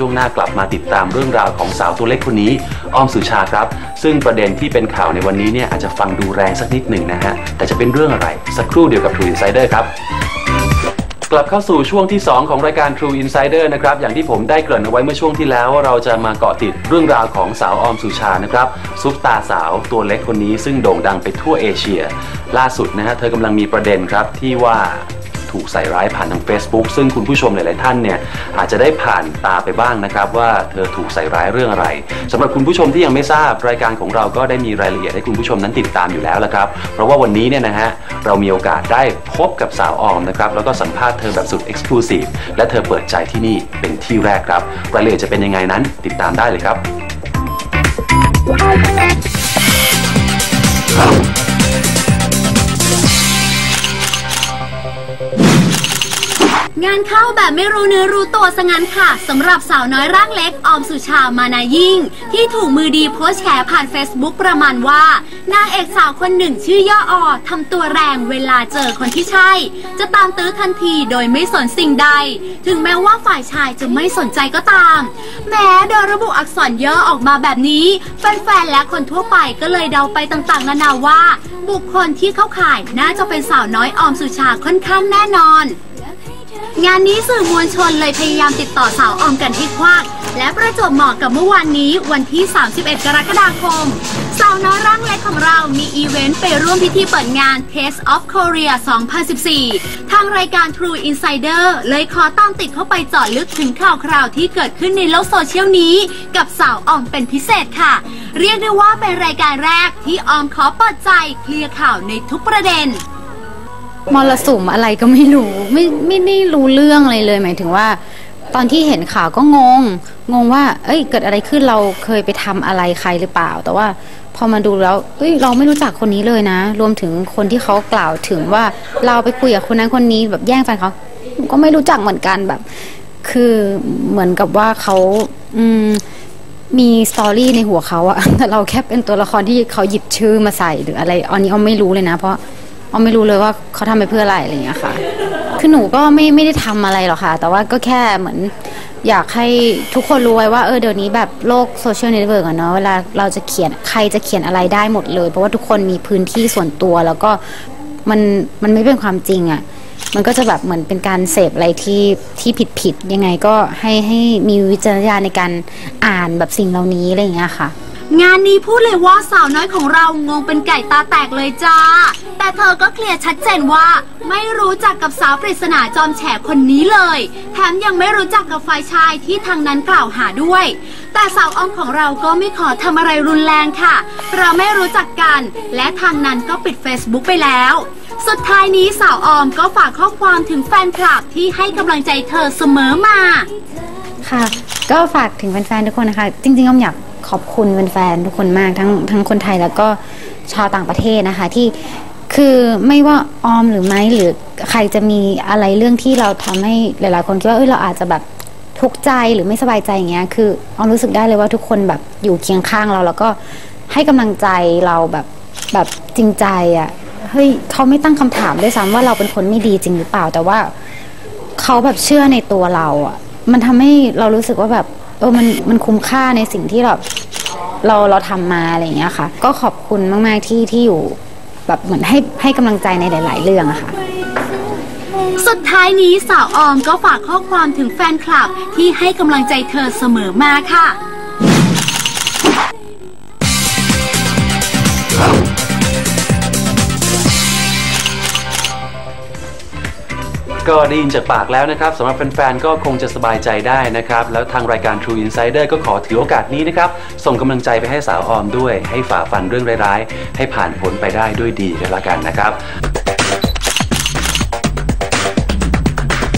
ช่วงหน้ากลับมาติดตามเรื่องราวของสาวตัวเล็กคนนี้ออมสุชาครับ ซึ่งประเด็นที่เป็นข่าวในวันนี้เนี่ยอาจจะฟังดูแรงสักนิดหนึ่งนะฮะ แต่จะเป็นเรื่องอะไร สักครู่เดียวกับ True Insider ครับ กลับเข้าสู่ช่วงที่ 2 ของรายการ True Insider นะครับ อย่างที่ผมได้เกริ่นเอาไว้เมื่อช่วงที่แล้วว่าเราจะมาเกาะติดเรื่องราวของสาวออมสุชานะครับซุปตาสาวตัวเล็กคนนี้ซึ่งโด่งดังไปทั่วเอเชีย ล่าสุดนะฮะเธอกำลังมีประเด็นครับที่ว่า ถูกใส่ร้ายผ่านทาง Facebook ซึ่งคุณผู้ชมหลาย ๆ ท่านเนี่ยอาจจะได้ผ่านตาไปบ้างนะครับ ว่าเธอถูกใส่ร้ายเรื่องอะไรสำหรับคุณผู้ชมที่ยังไม่ทราบรายการของเราก็ได้มีรายละเอียดให้คุณผู้ชมนั้นติดตามอยู่แล้วละครับ เพราะว่าวันนี้เนี่ยนะฮะเรามีโอกาสได้พบกับสาวออมนะครับแล้วก็สัมภาษณ์เธอแบบสุดเอ็กซ์คลูซีฟและเธอเปิดใจที่นี่เป็นที่แรกครับรายละเอียดจะเป็นยังไงนั้นติดตามได้เลยครับ งานเข้าแบบไม่รู้เนื้อรู้ตัวซะงั้นค่ะสำหรับสาวน้อยร่างเล็กออมสุชามานายิ่ง ที่ถูกมือดีโพสต์แฉผ่าน Facebook ประมาณว่า นางเอกสาวคนหนึ่งชื่อย่ออทำตัวแรงเวลาเจอคนที่ใช่ จะตามตื้อทันทีโดยไม่สนสิ่งใด ถึงแม้ว่าฝ่ายชายจะไม่สนใจก็ตาม แม้โดยระบุอักษรย่อออกมาแบบนี้แฟนๆและคนทั่วไปก็เลยเดาไปต่างๆนานาว่า บุคคลที่เข้าข่ายน่าจะเป็นสาวน้อยออมสุชาค่อนข้างแน่นอน งานนี้สื่อมวลชนเลยพยายามติดต่อสาวออมกันให้ควักและประจวบเหมาะกับเมื่อวานนี้วันที่ 31 กรกฎาคม สาวน้อยร่างเล็กของเรามีอีเวนต์ไปร่วมพิธีเปิดงาน Taste of Korea 2014 ทางรายการ True Insider เลยขอตามติดเข้าไปเจาะลึกถึงข่าวคราวที่เกิดขึ้นในโลกโซเชียลนี้ กับสาวออมเป็นพิเศษค่ะ เรียกได้ว่าเป็นรายการแรกที่ออมขอเปิดใจเคลียร์ข่าวในทุกประเด็น มรสุมอะไรก็ไม่รู้ไม่ไม่ได้รู้เรื่องอะไรเลย หมายถึงว่า ตอนที่เห็นข่าวก็งง งงว่า เอ้ย เกิดอะไรขึ้นเราเคยไปทำอะไรใครหรือเปล่า แต่ว่าพอมาดูแล้วเอ้ยเราไม่รู้จักคนนี้เลยนะ รวมถึงคนที่เขากล่าวถึงว่าเราไปคุยกับคนนั้นคนนี้แบบแย่งแฟนเขาก็ไม่รู้จักเหมือนกันแบบ คือเหมือนกับว่าเขาอืมมีสตอรี่ในหัวเขาอะแต่เราแค่เป็นตัวละครที่เขาหยิบชื่อมาใส่หรืออะไร อันนี้เอาไม่รู้เลยนะ เพราะ เออไม่รู้เลยว่าเขาทำไปเพื่ออะไรอะไรอย่างเงี้ยค่ะ คือหนูก็ไม่ไม่ได้ทำอะไรหรอกค่ะ แต่ว่าก็แค่เหมือนอยากให้ทุกคนรู้ไว้ว่าเออเดี๋ยวนี้แบบโลกโซเชียลเน็ตเวิร์กอะเนาะเวลาเราจะเขียนใครจะเขียนอะไรได้หมดเลย เพราะว่าทุกคนมีพื้นที่ส่วนตัว แล้วก็มันมันไม่เป็นความจริงอะมันก็จะแบบเหมือนเป็นการเสพอะไรที่ที่ผิดผิดยังไงก็ให้ให้มีวิจารณญาณในการอ่านแบบสิ่งเหล่านี้อะไรอย่างเงี้ยค่ะ งานนี้พูดเลยว่าสาวน้อยของเรางงเป็นไก่ตาแตกเลยจ้า แต่เธอก็เคลียร์ชัดเจนว่า ไม่รู้จักกับสาวปริศนาจอมแฉคนนี้เลย แถมยังไม่รู้จักกับฝ่ายชายที่ทางนั้นกล่าวหาด้วย แต่สาวออมของเราก็ไม่ขอทำอะไรรุนแรงค่ะ เราไม่รู้จักกัน และทางนั้นก็ปิด Facebook ไปแล้ว สุดท้ายนี้สาวออมก็ฝากข้อความถึงแฟนคลับที่ให้กำลังใจเธอเสมอมา ค่ะ ก็ฝากถึงแฟนๆทุกคนนะคะ จริงๆอ้อมอยาก ขอบคุณแฟนๆทุกคนมากทั้งทั้งคนไทยแล้วก็ชาวต่างประเทศนะคะ ที่คือไม่ว่าออมหรือไม่หรือใครจะมีอะไรเรื่องที่เราทำให้หลาย ๆ คนคิดว่าเอ้ยเราอาจจะแบบทุกข์ใจหรือไม่สบายใจอย่างเงี้ยคือออมรู้สึกได้เลยว่าทุกคนแบบอยู่เคียงข้างเราแล้วก็ให้กำลังใจเราแบบแบบจริงใจอะ่ะเฮ้ยเขาไม่ตั้งคำถามด้วยซ้ำว่าเราเป็นคนไม่ดีจริงหรือเปล่า แต่ว่าเขาแบบเชื่อในตัวเราอะมันทำให้เรารู้สึกว่าแบบ เออมันมันคุ้มค่าในสิ่งที่เราเราเราทำมาอะไรอย่างเงี้ยค่ะ ก็ขอบคุณมาก ๆ ที่ที่อยู่แบบเหมือนให้ให้กำลังใจในหลาย ๆ เรื่องอะค่ะ สุดท้ายนี้สาวออมก็ฝากข้อความถึงแฟนคลับที่ให้กำลังใจเธอเสมอมาค่ะ ก็ได้ยินจากปากแล้วนะครับสำหรับแฟนๆ ก็คงจะสบายใจได้นะครับ แล้วทางรายการ True Insider ก็ขอถือโอกาสนี้นะครับ ส่งกำลังใจไปให้สาวออมด้วย ให้ฝ่าฟันเรื่องร้ายๆ ให้ผ่านพ้นไปได้ด้วยดีกันละกันนะครับ